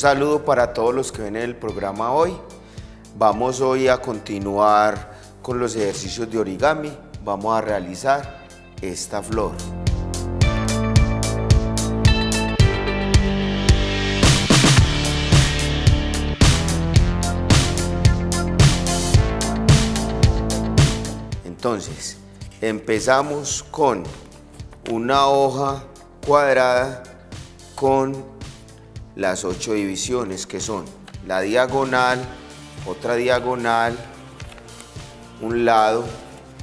saludo para todos los que ven el programa hoy. Vamos hoy a continuar con los ejercicios de origami. Vamos a realizar esta flor. Entonces, empezamos con una hoja cuadrada con las ocho divisiones que son la diagonal, otra diagonal, un lado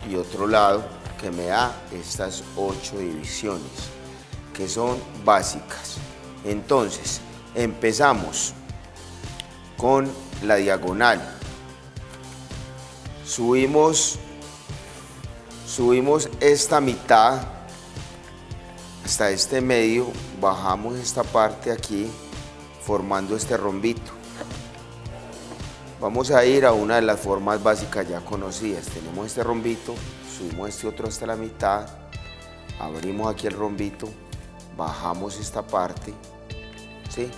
y otro lado que me da estas ocho divisiones que son básicas. Entonces, empezamos con la diagonal. Subimos, subimos esta mitad hasta este medio, bajamos esta parte aquí formando este rombito. Vamos a ir a una de las formas básicas ya conocidas. Tenemos este rombito, subimos este otro hasta la mitad, abrimos aquí el rombito, bajamos esta parte, ¿sí?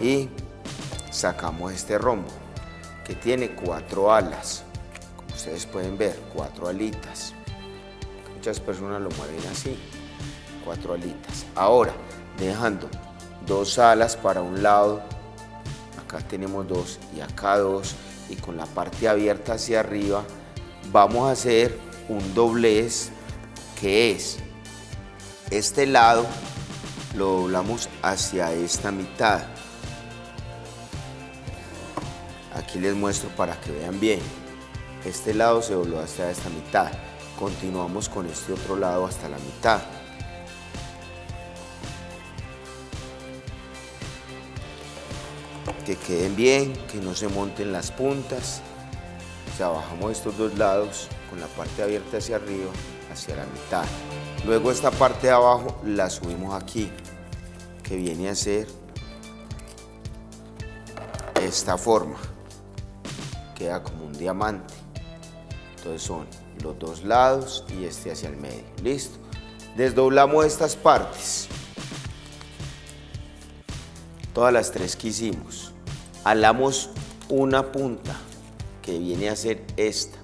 Y sacamos este rombo, que tiene cuatro alas. Como ustedes pueden ver, cuatro alitas. Muchas personas lo mueven así, cuatro alitas. Ahora, dejando dos alas para un lado, acá tenemos dos y acá dos, y con la parte abierta hacia arriba, vamos a hacer un doblez que es este lado lo doblamos hacia esta mitad. Aquí les muestro para que vean bien. Este lado se dobló hacia esta mitad. Continuamos con este otro lado hasta la mitad. Que queden bien, que no se monten las puntas. O sea, bajamos estos dos lados con la parte abierta hacia arriba, hacia la mitad. Luego esta parte de abajo la subimos aquí, que viene a ser esta forma. Queda como un diamante. Entonces son los dos lados y este hacia el medio. Listo. Desdoblamos estas partes. Todas las tres que hicimos alamos una punta que viene a ser esta,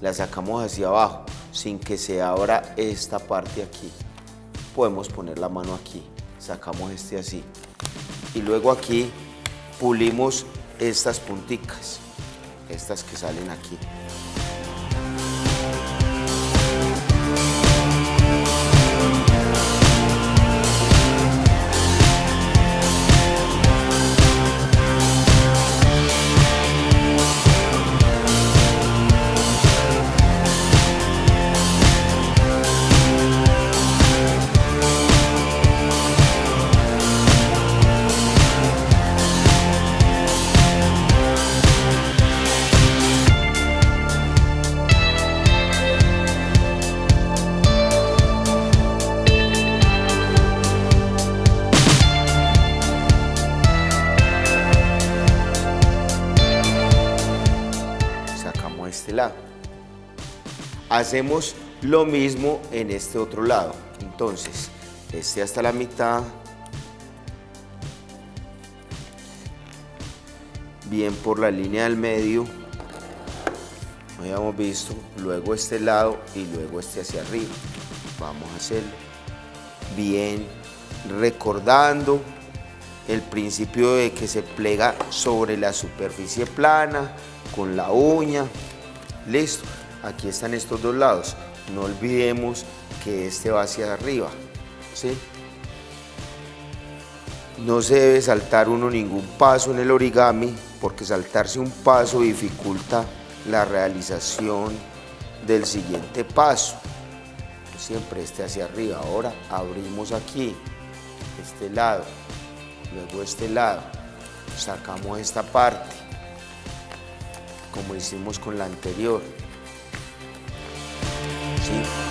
la sacamos hacia abajo sin que se abra esta parte aquí. Podemos poner la mano aquí, sacamos este así y luego aquí pulimos estas punticas, estas que salen aquí. Hacemos lo mismo en este otro lado. Entonces, este hasta la mitad. Bien por la línea del medio. Como habíamos visto. Luego este lado y luego este hacia arriba. Vamos a hacerlo. Bien recordando el principio de que se plega sobre la superficie plana con la uña. Listo, aquí están estos dos lados. No olvidemos que este va hacia arriba. ¿sí? No se debe saltar uno ningún paso en el origami porque saltarse un paso dificulta la realización del siguiente paso. Siempre este hacia arriba. Ahora abrimos aquí, este lado, luego este lado. Sacamos esta parte como hicimos con la anterior. ¿Sí?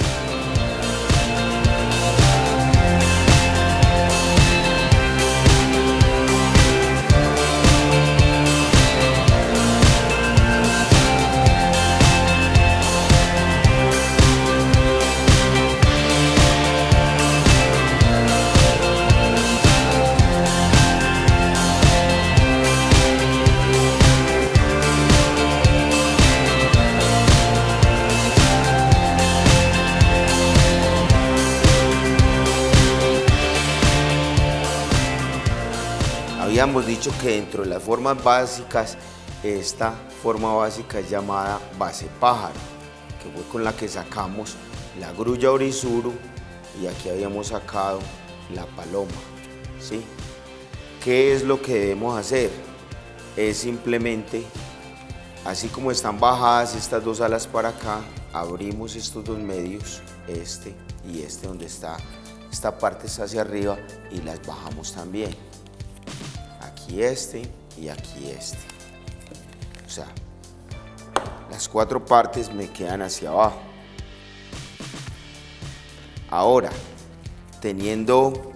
Que dentro de las formas básicas, esta forma básica es llamada base pájaro, que fue con la que sacamos la grulla orizuru y aquí habíamos sacado la paloma. ¿sí? ¿Qué es lo que debemos hacer? Es simplemente, así como están bajadas estas dos alas para acá, abrimos estos dos medios, este y este donde está, esta parte está hacia arriba y las bajamos también. Aquí este y aquí este. O sea, las cuatro partes me quedan hacia abajo. Ahora, teniendo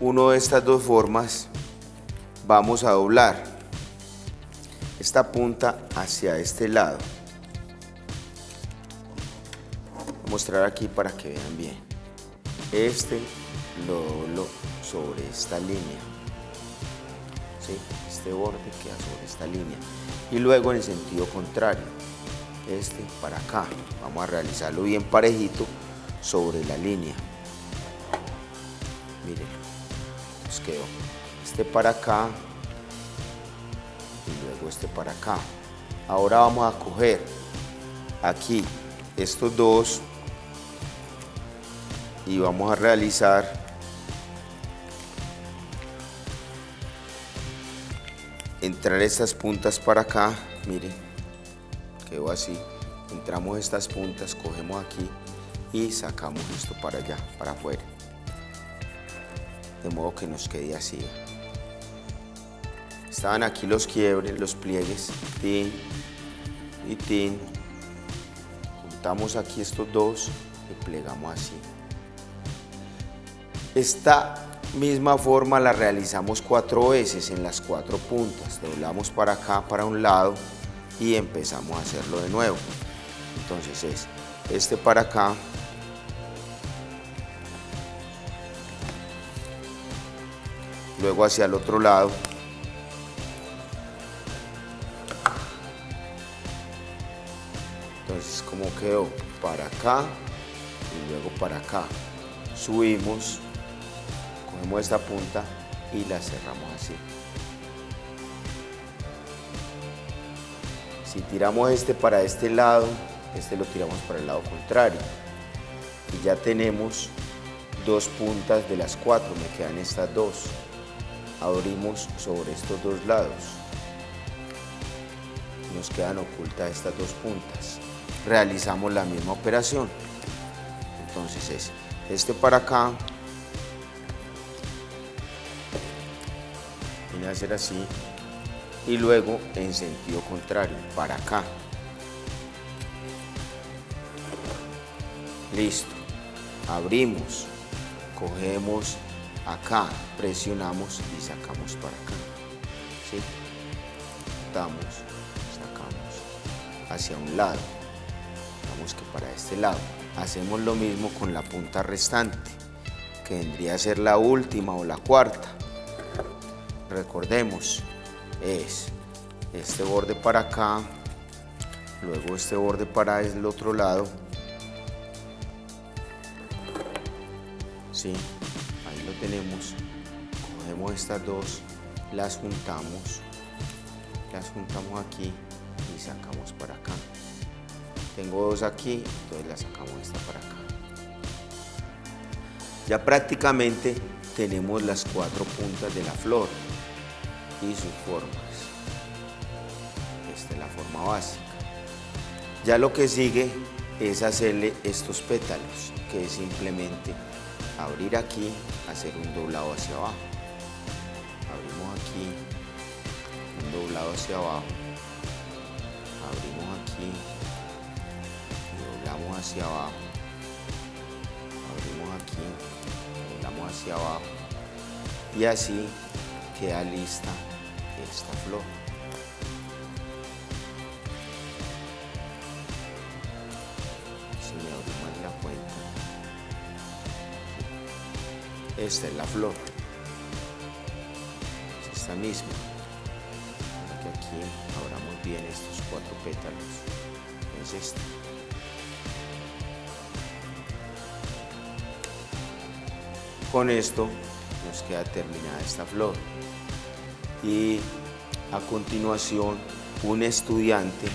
uno de estas dos formas, vamos a doblar esta punta hacia este lado. Mostrar aquí para que vean bien. Este lo doblo sobre esta línea. Este borde queda sobre esta línea. Y luego en el sentido contrario. Este para acá. Vamos a realizarlo bien parejito sobre la línea. Miren, nos quedó este para acá y luego este para acá. Ahora vamos a coger aquí estos dos y vamos a realizar entrar estas puntas para acá, miren, quedó así, entramos estas puntas, cogemos aquí y sacamos esto para allá, para afuera. De modo que nos quede así. Estaban aquí los quiebres, los pliegues, tin y tin. Juntamos aquí estos dos y plegamos así. Esta misma forma la realizamos cuatro veces en las cuatro puntas. Doblamos para acá, para un lado y empezamos a hacerlo de nuevo. Entonces es este para acá, luego hacia el otro lado. Entonces, como quedó? Para acá y luego para acá. Subimos, esta punta y la cerramos así. Si tiramos este para este lado, este lo tiramos para el lado contrario. Y ya tenemos dos puntas de las cuatro, me quedan estas dos abrimos sobre estos dos lados. Nos quedan ocultas estas dos puntas. Realizamos la misma operación. Entonces es este para acá. Ser así. Y luego en sentido contrario, para acá. Listo. Abrimos. Cogemos acá presionamos y sacamos para acá. ¿sí? Damos, sacamos hacia un lado. Vamos que para este lado. Hacemos lo mismo con la punta restante, que vendría a ser la última o la cuarta. Recordemos, es este borde para acá, luego este borde para el otro lado. ¿Sí? tenemos, cogemos estas dos, las juntamos, las juntamos aquí y sacamos para acá. Tengo dos aquí, entonces las sacamos esta para acá. Ya prácticamente tenemos las cuatro puntas de la flor y sus formas. Esta es la forma básica. Ya lo que sigue es hacerle estos pétalos, que es simplemente abrir aquí, hacer un doblado hacia abajo. Abrimos aquí, un doblado hacia abajo. Abrimos aquí doblamos hacia abajo. Abrimos aquí, doblamos hacia abajo. Y así queda lista esta flor. Esta es la flor. Es esta misma. que aquí abramos bien estos cuatro pétalos. Es esta. Con esto nos queda terminada esta flor. Y a continuación un estudiante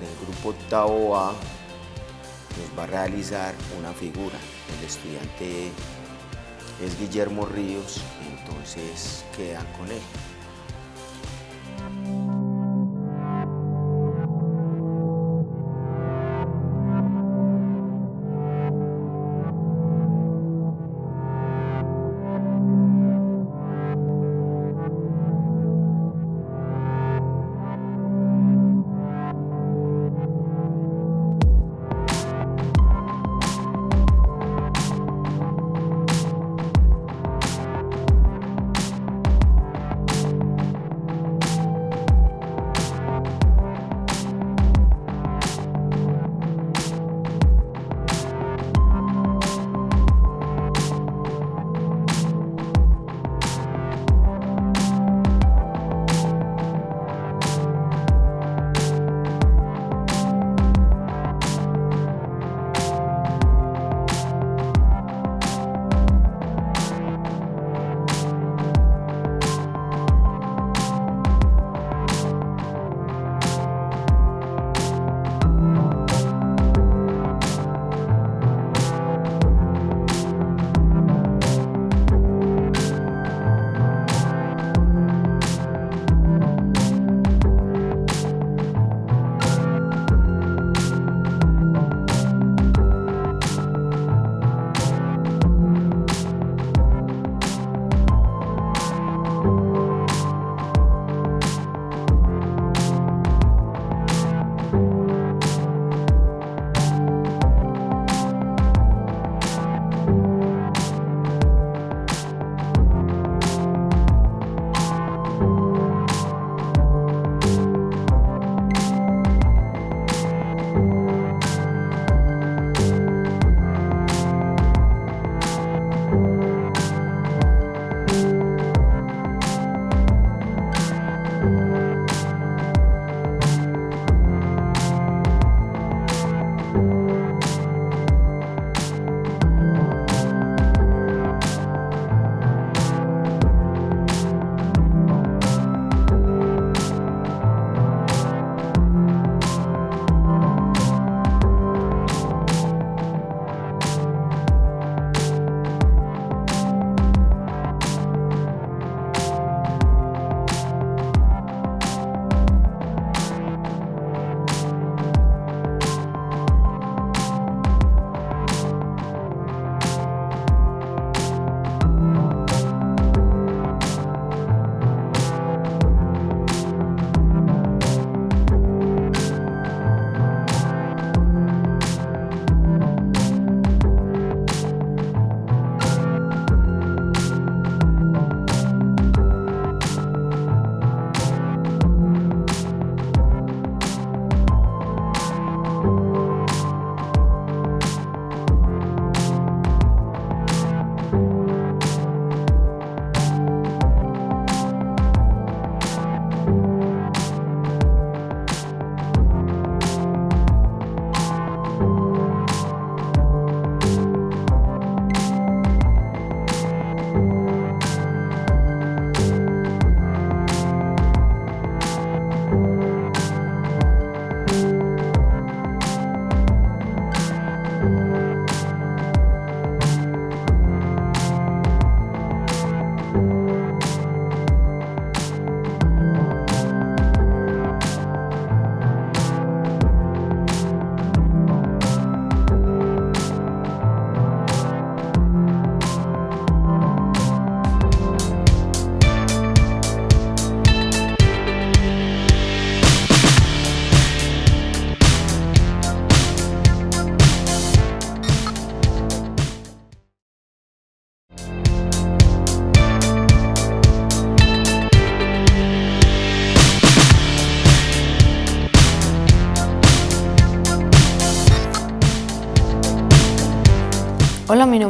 del grupo octavo A nos va a realizar una figura. El estudiante es Guillermo Ríos, entonces quedan con él.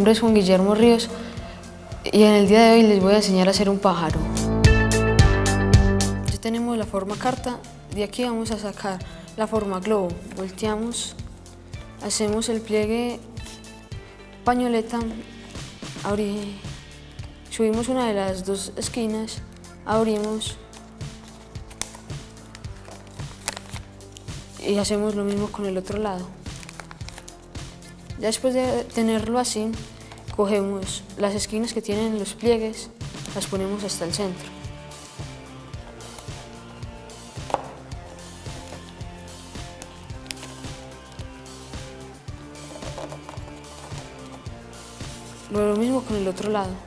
Nombre es Juan Guillermo Ríos y en el día de hoy les voy a enseñar a hacer un pájaro. Ya tenemos la forma carta, de aquí vamos a sacar la forma globo. Volteamos, hacemos el pliegue pañoleta, subimos una de las dos esquinas abrimos y hacemos lo mismo con el otro lado. Ya después de tenerlo así, cogemos las esquinas que tienen los pliegues, las ponemos hasta el centro. Lo mismo con el otro lado.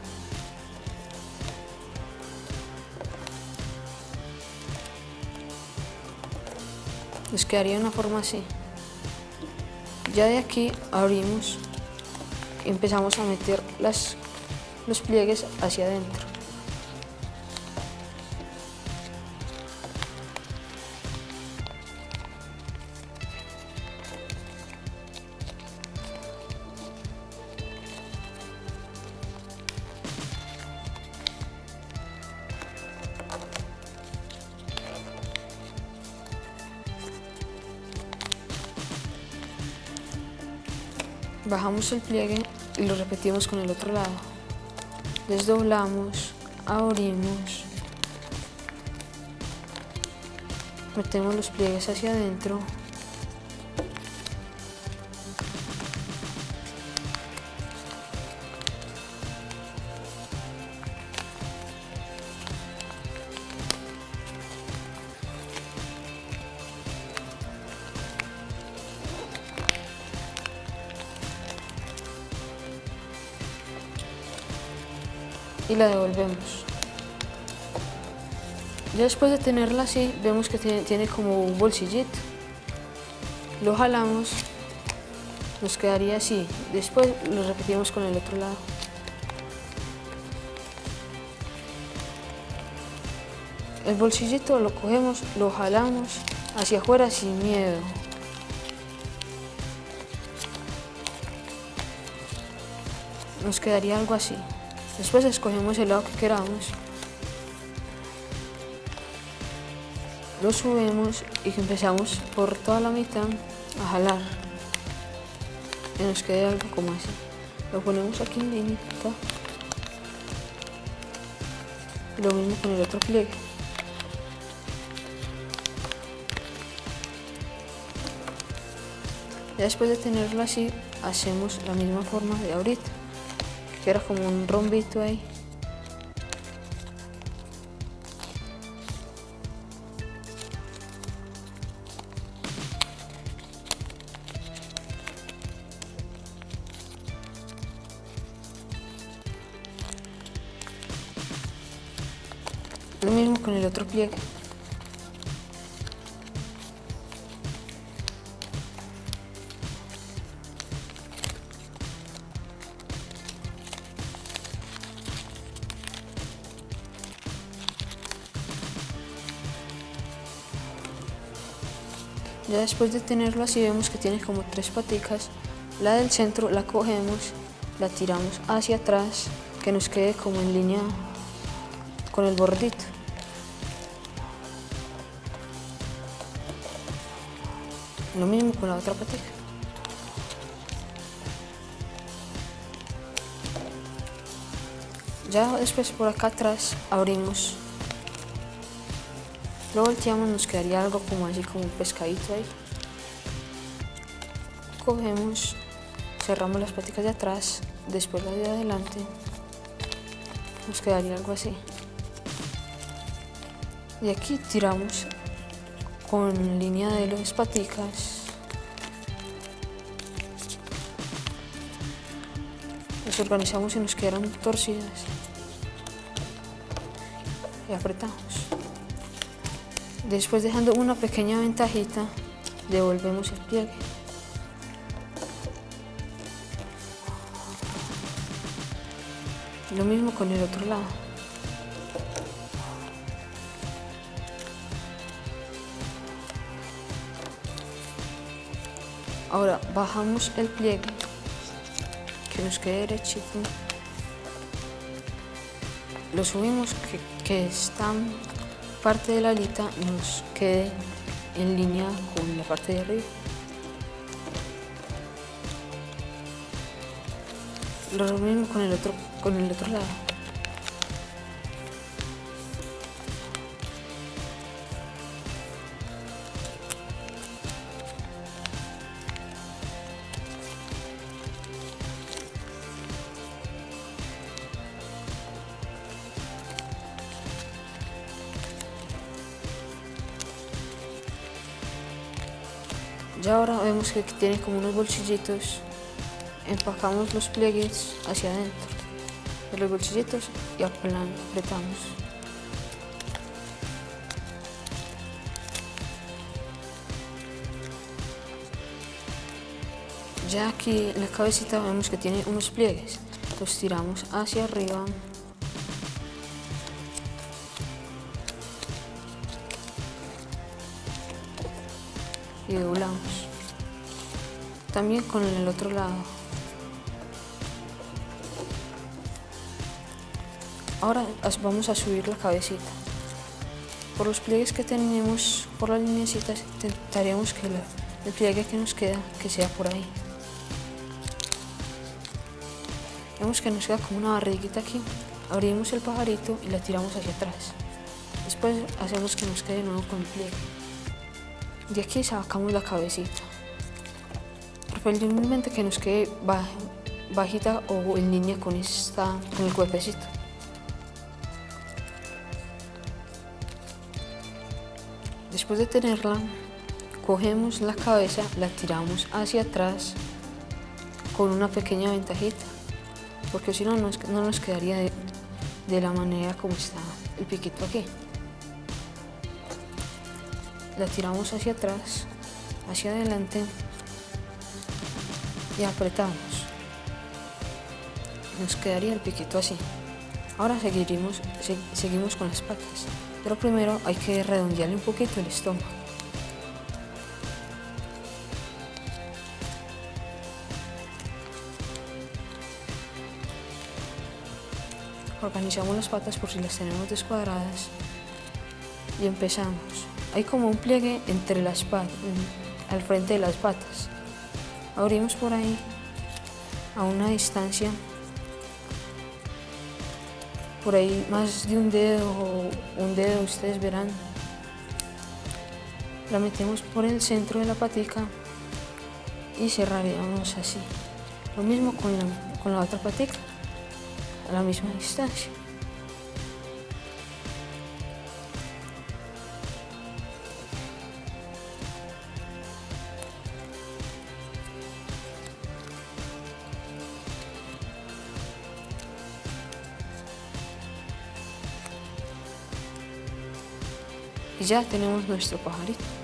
nos quedaría una forma así. Ya de aquí abrimos empezamos a meter los pliegues hacia adentro. Bajamos el pliegue y lo repetimos con el otro lado. Desdoblamos, abrimos, metemos los pliegues hacia adentro y la devolvemos. Ya después de tenerla así, vemos que tiene, como un bolsillito. Lo jalamos, nos quedaría así. Después lo repetimos con el otro lado. El bolsillito lo cogemos, lo jalamos hacia afuera sin miedo. Nos quedaría algo así. Después escogemos el lado que queramos. Lo subimos y empezamos por toda la mitad a jalar. Y nos queda algo como así. Lo ponemos aquí en línea. Lo mismo con el otro pliegue. Ya después de tenerlo así, hacemos la misma forma de ahorita era como un rombito ahí. Lo mismo con el otro pliegue. Después de tenerlo así vemos que tiene como tres paticas. La del centro la cogemos, la tiramos hacia atrás, que nos quede como en línea con el bordito. Lo mismo con la otra patica. Ya después por acá atrás abrimos lo volteamos, nos quedaría algo como así, como un pescadito ahí. Cogemos, cerramos las paticas de atrás, después las de adelante. Nos quedaría algo así. Y aquí tiramos con línea de las paticas. Las organizamos y nos quedaron torcidas. Y apretamos. Después dejando una pequeña ventajita, devolvemos el pliegue. Lo mismo con el otro lado. Ahora bajamos el pliegue, que nos quede derechito. Lo subimos que, que están parte de la alita nos quede en línea con la parte de arriba. Lo mismo con el otro, con el otro lado. Ya ahora vemos que tiene como unos bolsillitos. Empacamos los pliegues hacia adentro de los bolsillitos y apretamos. Ya aquí la cabecita vemos que tiene unos pliegues. Los tiramos hacia arriba. Y doblamos. También con el otro lado. Ahora vamos a subir la cabecita. Por los pliegues que tenemos, por las lineecitas, intentaríamos que el pliegue que nos queda, que sea por ahí. Vemos que nos queda como una barriguita aquí. Abrimos el pajarito y la tiramos hacia atrás. Después hacemos que nos quede de nuevo con el pliegue. De aquí sacamos la cabecita. Preferiblemente que nos quede bajita o en línea con, esta, con el cuerpecito. Después de tenerla, cogemos la cabeza, la tiramos hacia atrás con una pequeña ventajita porque si no, no nos quedaría de, la manera como está el piquito aquí. La tiramos hacia atrás, hacia adelante y apretamos. Nos quedaría el piquito así. Ahora seguiremos, seguimos con las patas, pero primero hay que redondearle un poquito el estómago. Organizamos las patas por si las tenemos descuadradas y empezamos. Hay como un pliegue entre las patas, al frente de las patas. Abrimos por ahí a una distancia, por ahí más de un dedo o un dedo, ustedes verán. La metemos por el centro de la patica y cerraríamos así. Lo mismo con la, con la otra patica a la misma distancia. Ya tenemos nuestro pajarito.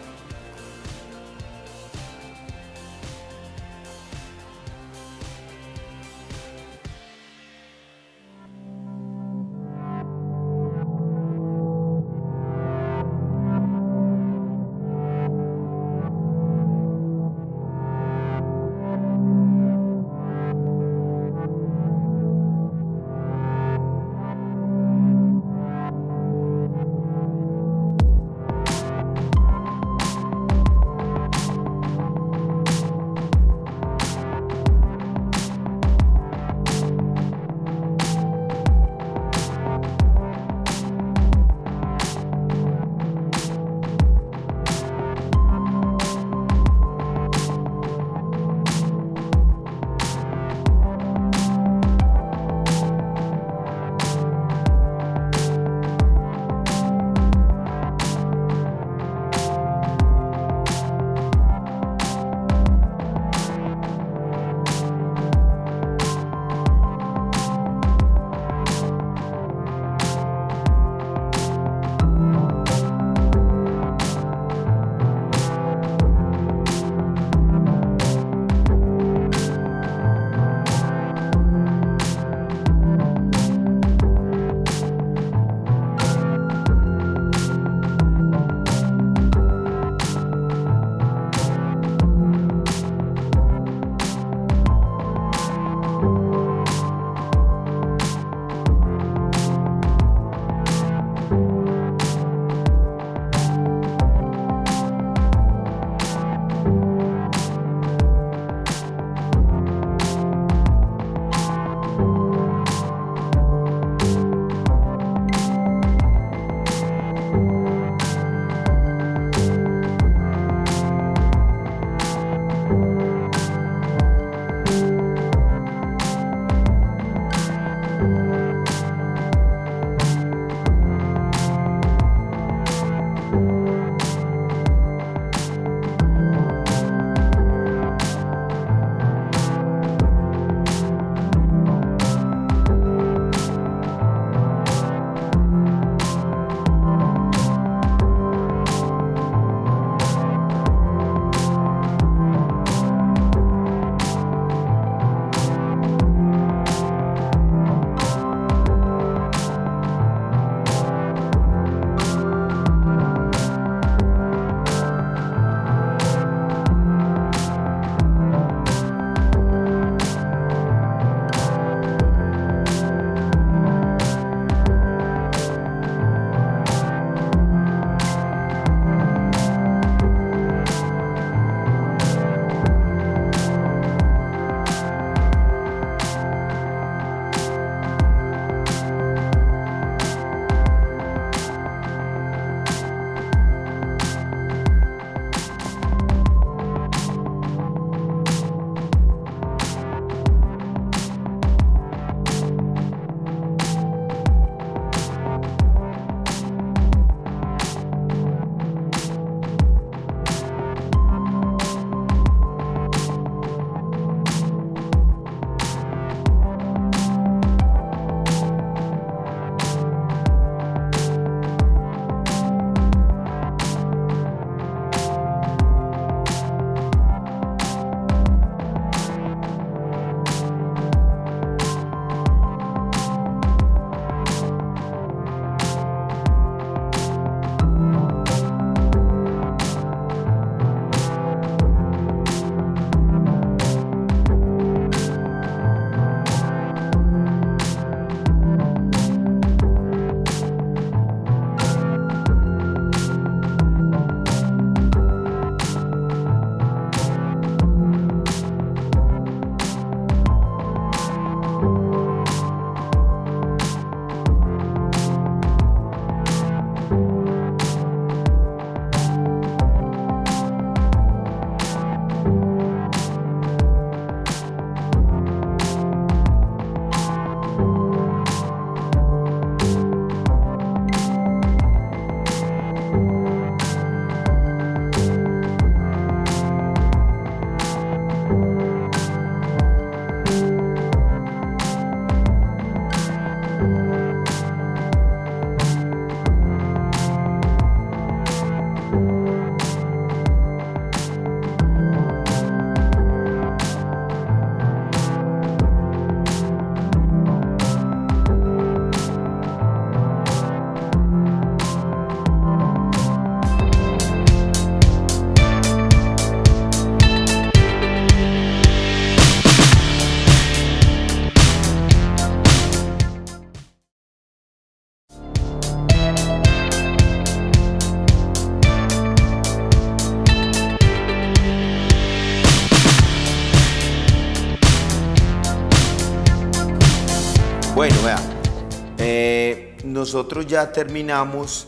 nosotros ya terminamos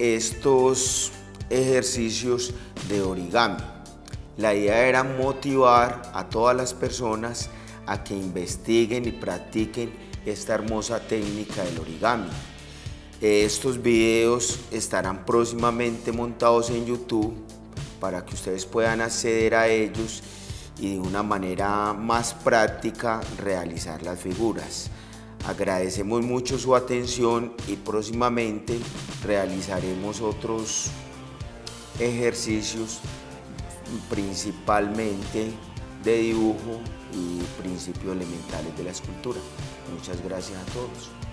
estos ejercicios de origami. La idea era motivar a todas las personas a que investiguen y practiquen esta hermosa técnica del origami. Estos videos estarán próximamente montados en YouTube para que ustedes puedan acceder a ellos y de una manera más práctica realizar las figuras. Agradecemos mucho su atención y próximamente realizaremos otros ejercicios principalmente de dibujo y principios elementales de la escultura. Muchas gracias a todos.